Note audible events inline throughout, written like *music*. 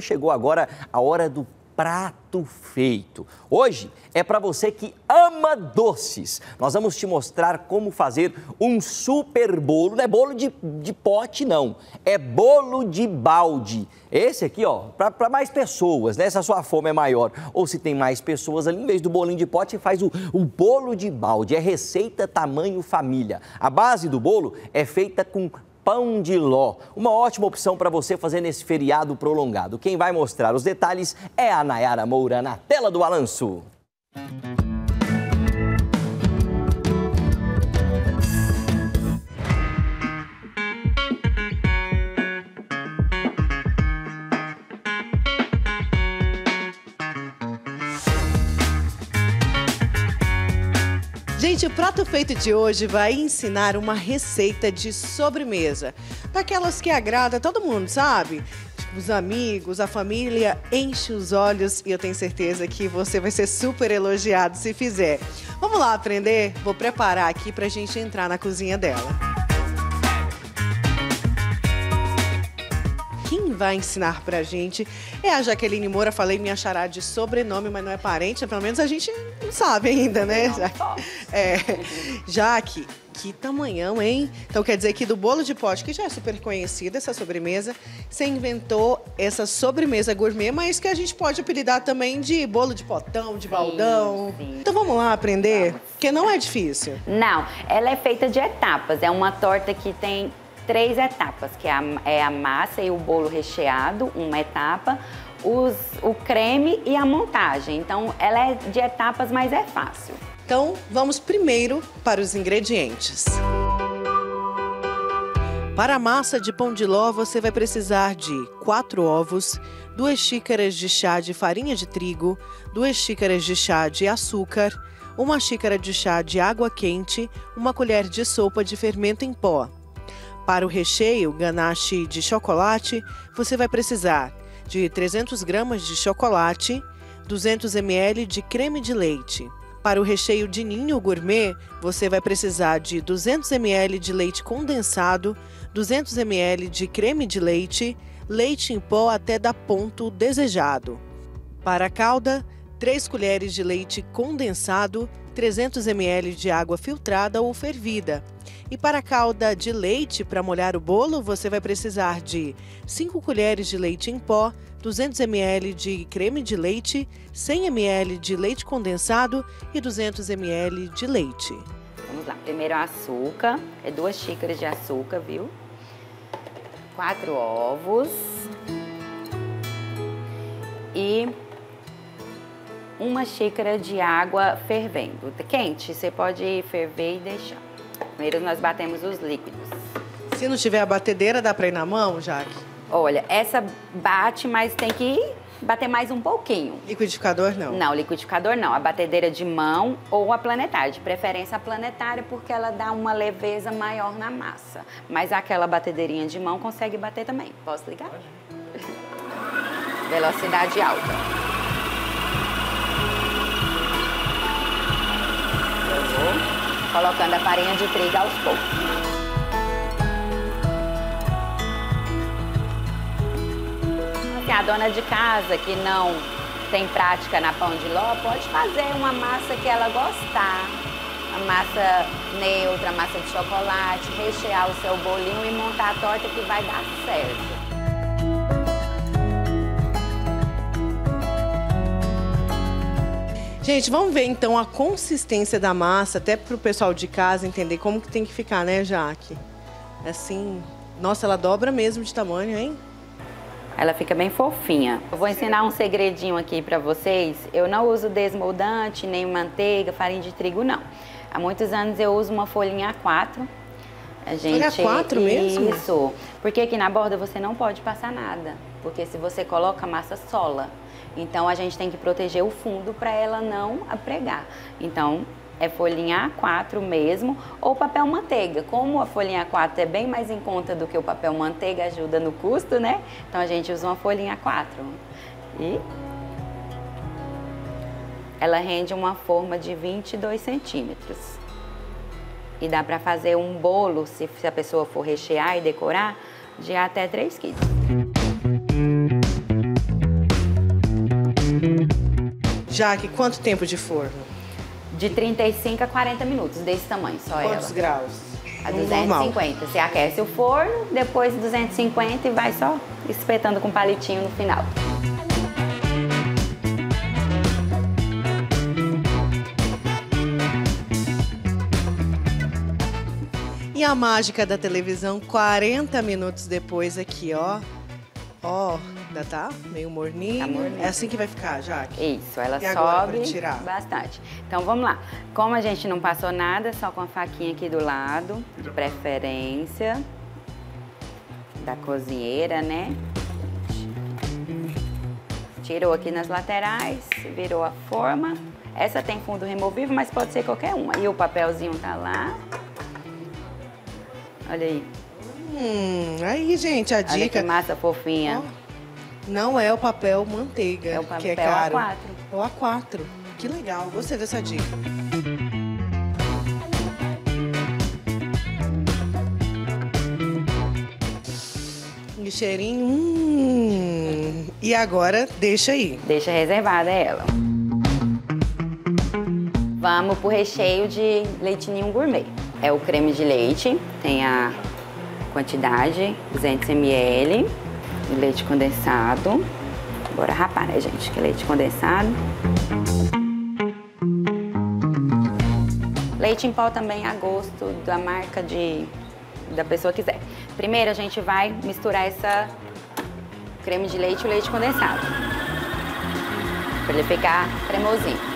Chegou agora a hora do prato feito. Hoje é para você que ama doces. Nós vamos te mostrar como fazer um super bolo. Não é bolo de, de pote, não. É bolo de balde. Esse aqui, ó, para mais pessoas, né? Se a sua fome é maior ou se tem mais pessoas ali, em vez do bolinho de pote, faz o, o bolo de balde. É receita tamanho família. A base do bolo é feita com pão de ló. Uma ótima opção para você fazer nesse feriado prolongado. Quem vai mostrar os detalhes é a Nayara Moura na tela do balanço. Gente, o prato feito de hoje vai ensinar uma receita de sobremesa. Daquelas que agrada todo mundo, sabe? Tipo, os amigos, a família enche os olhos e eu tenho certeza que você vai ser super elogiado se fizer. Vamos lá aprender? Vou preparar aqui pra gente entrar na cozinha dela. Vai ensinar pra gente é a Jaqueline Moura. Falei minha chará de sobrenome, mas não é parente. Pelo menos a gente não sabe ainda, né? Não, *laughs* é, Jaque, que tamanhão, hein? Então quer dizer que do bolo de pote, que já é super conhecida essa sobremesa, você inventou essa sobremesa gourmet, mas que a gente pode apelidar também de bolo de potão, de baldão. Sim, sim. Então vamos lá aprender? Vamos. Porque não é difícil. Não, ela é feita de etapas. É uma torta que tem três etapas, que é a, é a massa e o bolo recheado, uma etapa, os, o creme e a montagem. Então, ela é de etapas, mas é fácil. Então, vamos primeiro para os ingredientes. Para a massa de pão de ló, você vai precisar de 4 ovos, 2 xícaras de chá de farinha de trigo, 2 xícaras de chá de açúcar, uma xícara de chá de água quente, uma colher de sopa de fermento em pó, para o recheio ganache de chocolate, você vai precisar de 300 gramas de chocolate, 200 ml de creme de leite. Para o recheio de ninho gourmet, você vai precisar de 200 ml de leite condensado, 200 ml de creme de leite, leite em pó até dar ponto desejado. Para a calda, 3 colheres de leite condensado, 300 ml de água filtrada ou fervida. E para a calda de leite para molhar o bolo, você vai precisar de 5 colheres de leite em pó, 200 ml de creme de leite, 100 ml de leite condensado e 200 ml de leite. Vamos lá. Primeiro açúcar, é duas xícaras de açúcar, viu? Quatro ovos. E uma xícara de água fervendo. Quente, você pode ferver e deixar. Primeiro nós batemos os líquidos. Se não tiver a batedeira, dá para ir na mão, Jaque? Olha, essa bate, mas tem que bater mais um pouquinho. Liquidificador não? Não, liquidificador não. A batedeira de mão ou a planetária. De preferência a planetária, porque ela dá uma leveza maior na massa. Mas aquela batedeirinha de mão consegue bater também. Posso ligar? Velocidade alta. Colocando a farinha de trigo aos poucos. Assim, a dona de casa que não tem prática na pão de ló pode fazer uma massa que ela gostar. A massa neutra, massa de chocolate, rechear o seu bolinho e montar a torta que vai dar certo. Gente, vamos ver então a consistência da massa, até para o pessoal de casa entender como que tem que ficar, né, Jaque? Assim, nossa, ela dobra mesmo de tamanho, hein? Ela fica bem fofinha. Eu vou ensinar um segredinho aqui para vocês. Eu não uso desmoldante, nem manteiga, farinha de trigo, não. Há muitos anos eu uso uma folhinha A4. A gente... Folha A4 mesmo? Isso. Porque aqui na borda você não pode passar nada. Porque se você coloca a massa sola. Então a gente tem que proteger o fundo para ela não apregar. Então é folhinha A4 mesmo ou papel manteiga. Como a folhinha A4 é bem mais em conta do que o papel manteiga ajuda no custo, né? Então a gente usa uma folhinha A4. E ela rende uma forma de 22 centímetros. E dá para fazer um bolo, se a pessoa for rechear e decorar, de até 3 quilos. Jaque, quanto tempo de forno? De 35 a 40 minutos, desse tamanho, só Quantos ela. graus? A No normal. 250. Você aquece o forno, depois 250 e vai só espetando com palitinho no final. E a mágica da televisão, 40 minutos depois aqui, ó. Ó, ainda tá meio morninho. Tá morninho. É assim que vai ficar, Jaque? Isso, ela E sobe tirar? bastante. Então vamos lá. Como a gente não passou nada, só com a faquinha aqui do lado, de preferência da cozinheira, né? Tirou aqui nas laterais, virou a forma. Essa tem fundo removível, mas pode ser qualquer uma. E o papelzinho tá lá. Olha aí. Hum, aí, gente, a Olha que dica. massa fofinha. Ó, Não é o papel manteiga, É o que é papel caro. A4. É o A4. Que legal, gostei dessa dica. E cheirinho. Hum. E agora, deixa aí. Deixa reservada ela. Vamos pro recheio de leitinho gourmet. É o creme de leite, tem a quantidade, 200 ml, de leite condensado. Bora rapar, né, gente? Que é leite condensado. Leite em pó também a gosto da marca de da pessoa quiser. Primeiro a gente vai misturar essa creme de leite e o leite condensado. Para ele ficar cremosinho.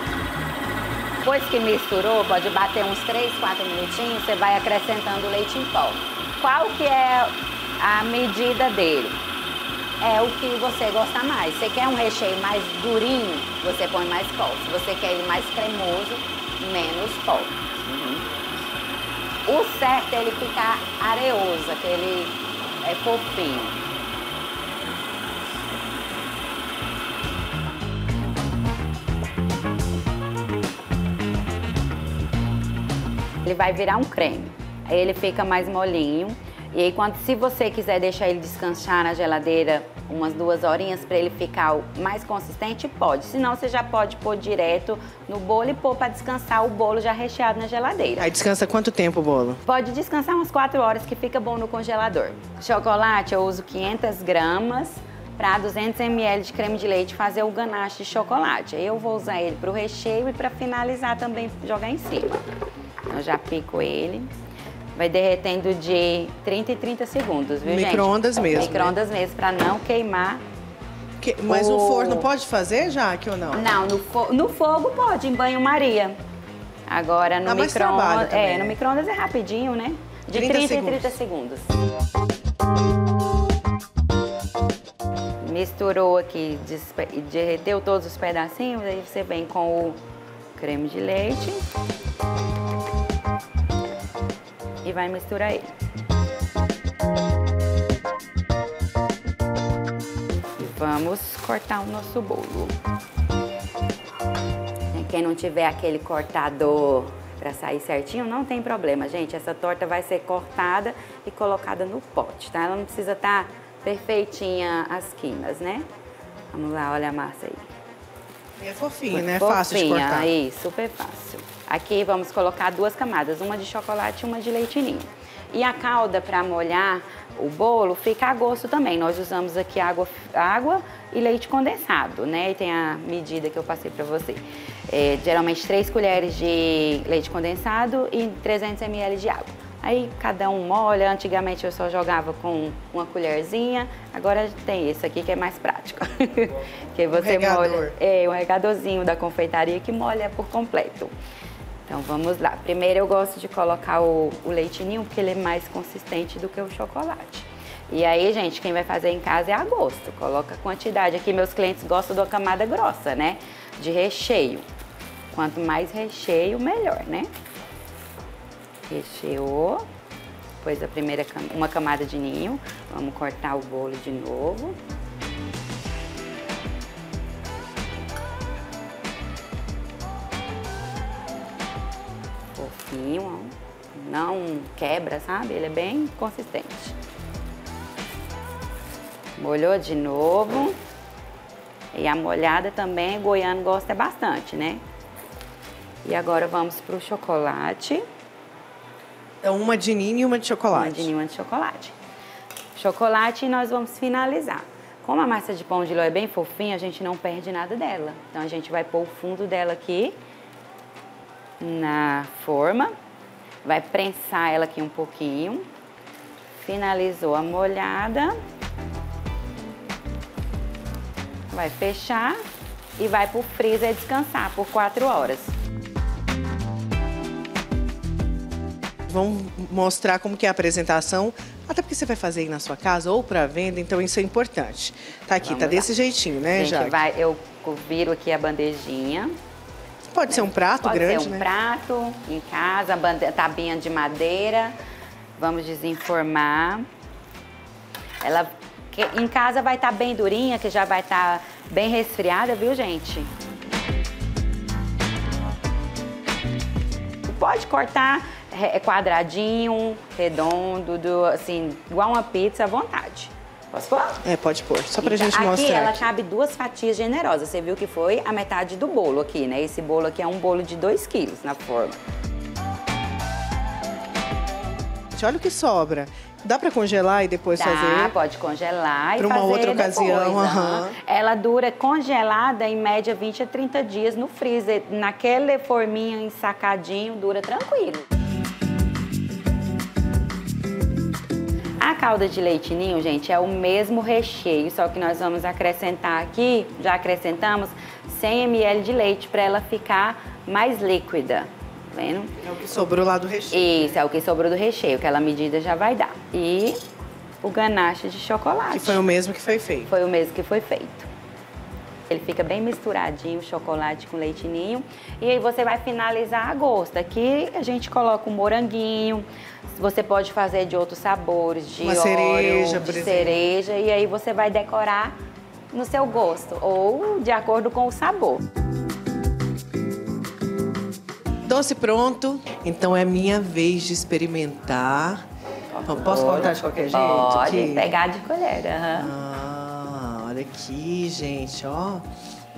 Depois que misturou, pode bater uns 3, 4 minutinhos, você vai acrescentando o leite em pó. Qual que é a medida dele? É o que você gosta mais. Você quer um recheio mais durinho, você põe mais pó. Se você quer ele mais cremoso, menos pó. O certo é ele ficar areoso, aquele é fofinho. Ele vai virar um creme. Aí ele fica mais molinho. E aí, quando, se você quiser deixar ele descansar na geladeira umas duas horinhas para ele ficar mais consistente, pode. Senão, você já pode pôr direto no bolo e pôr para descansar o bolo já recheado na geladeira. Aí descansa quanto tempo o bolo? Pode descansar umas 4 horas que fica bom no congelador. Chocolate, eu uso 500 gramas para 200 ml de creme de leite fazer o ganache de chocolate. Aí eu vou usar ele para o recheio e para finalizar também jogar em cima. Então já pico ele. Vai derretendo de 30 e 30 segundos, viu, gente? Micro-ondas mesmo, né? Micro-ondas mesmo, para não queimar. Que- mas o O- forno pode fazer, Jaque, ou não? Não, no, fo- no fogo pode, em banho-maria. Agora no micro-ondas. É, no né? micro-ondas é rapidinho, né? De 30 30, segundos. e 30 segundos. Misturou aqui, derreteu todos os pedacinhos, aí você vem com o creme de leite e vai misturar ele. E vamos cortar o nosso bolo. Quem não tiver aquele cortador para sair certinho, não tem problema, gente. Essa torta vai ser cortada e colocada no pote, tá? Ela não precisa estar perfeitinha as quinas, né? Vamos lá, olha a massa aí. É fofinho, né? Fácil de Fofinha, cortar. Aí, super fácil. Aqui vamos colocar duas camadas, uma de chocolate e uma de leite ninho. E a calda para molhar o bolo fica a gosto também. Nós usamos aqui água, água e leite condensado, né? E tem a medida que eu passei para você. É, geralmente 3 colheres de leite condensado e 300 ml de água. Aí cada um molha. Antigamente eu só jogava com uma colherzinha. Agora tem esse aqui que é mais prático. *laughs* que você regador. molha. É, um regadorzinho da confeitaria que molha por completo. Então vamos lá. Primeiro eu gosto de colocar o, o leite ninho, porque ele é mais consistente do que o chocolate. E aí, gente, quem vai fazer em casa é a gosto. Coloca a quantidade. Aqui meus clientes gostam da camada grossa, né? De recheio. Quanto mais recheio, melhor, né? Recheou. Depois a primeira uma camada de ninho. Vamos cortar o bolo de novo. Fofinho, não quebra, sabe? Ele é bem consistente. Molhou de novo. E a molhada também, goiano gosta bastante, né? E agora vamos pro chocolate. Então, uma de ninho e uma de chocolate. Uma de ninho e uma de chocolate. Chocolate e nós vamos finalizar. Como a massa de pão de ló é bem fofinha, a gente não perde nada dela. Então, a gente vai pôr o fundo dela aqui na forma. Vai prensar ela aqui um pouquinho. Finalizou a molhada. Vai fechar e vai pro freezer descansar por 4 horas. Vamos mostrar como que é a apresentação, até porque você vai fazer aí na sua casa ou para venda, então isso é importante. Tá aqui, Vamos tá lá. desse jeitinho, né, Gente, Jaque? vai, eu viro aqui a bandejinha. Pode ser um prato Pode grande, ser um né? prato em casa, bande- tabinha de madeira. Vamos desenformar. Ela em casa vai estar bem durinha, que já vai estar bem resfriada, viu, gente? Pode cortar é, quadradinho, redondo, do, assim, igual uma pizza à vontade. Posso pôr? É, pode pôr, só pra Então, gente aqui mostrar. ela aqui. cabe duas fatias generosas. Você viu que foi a metade do bolo aqui, né? Esse bolo aqui é um bolo de 2 quilos na forma. Gente, Olha o que sobra. Dá pra congelar e depois Tá, fazer? pode congelar e Pra uma fazer outra depois, ocasião, aham. Ela dura congelada em média 20 a 30 dias no freezer. Naquele forminha ensacadinho, dura tranquilo. Calda de leite ninho, gente, é o mesmo recheio, só que nós vamos acrescentar aqui, já acrescentamos 100 ml de leite para ela ficar mais líquida. Tá vendo? É o que sobrou lá do recheio. Isso, é o que sobrou do recheio, aquela medida já vai dar. E o ganache de chocolate. Que foi o mesmo que foi feito. Foi o mesmo que foi feito. Ele fica bem misturadinho, chocolate com leite ninho. E aí você vai finalizar a gosto. Aqui a gente coloca um moranguinho. Você pode fazer de outros sabores, de Uma óleo, cereja, de cereja. E aí você vai decorar no seu gosto ou de acordo com o sabor. Doce pronto. Então é minha vez de experimentar. Posso contar de qualquer jeito? Pode aqui? pegar de colher. aham. Ah, aqui, gente, ó.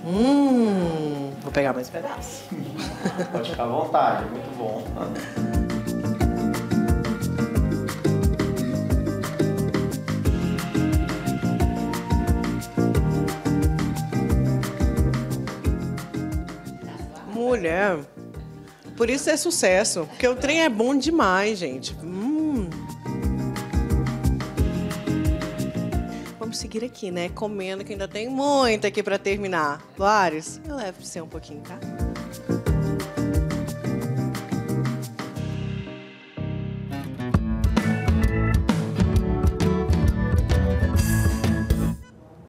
Hum, vou pegar mais um pedaço. *laughs* Pode ficar à vontade, muito bom. Mulher, por isso é sucesso, porque o trem é bom demais, gente. Hum. Vamos seguir aqui, né? Comendo, que ainda tem muito aqui pra terminar. Lares, eu levo pra você um pouquinho, tá?